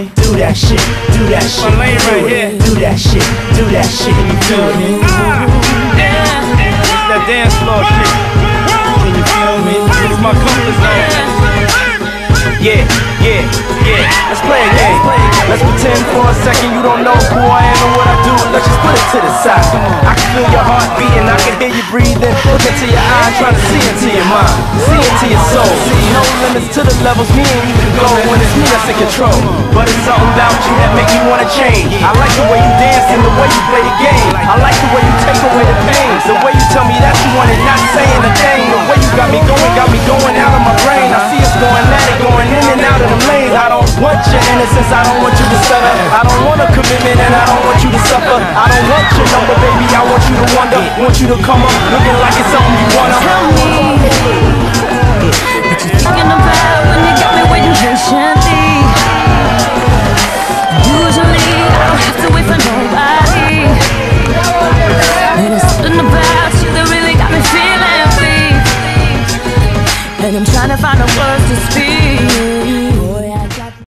me? Do that shit, do that shit. My lane do right here. Do that shit, do that shit. Do it. Ah, It's that dance floor shit. Can you feel me? It's my comfort zone. Yeah, yeah, yeah. Let's play a game. Let's pretend for a second you don't know who I am and what I do. Let's just put it to the side. I can feel your heart beating, I can hear you breathing. Look into your eyes, trying to see into your mind, see into your levels me and you can go when it's me that's in control. But it's something about you that make me wanna change. I like the way you dance and the way you play the game. I like the way you take away the pain. The way you tell me that you want it, not saying a thing. The way you got me going, got me going out of my brain. I see us going at it, going in and out of the lanes. I don't want your innocence, I don't want you to stutter. I don't want a commitment and I don't want you to suffer. I don't want your number, baby. I want you to wonder, want you to come up looking like it's something you wanna. And I'm trying to find the words to speak.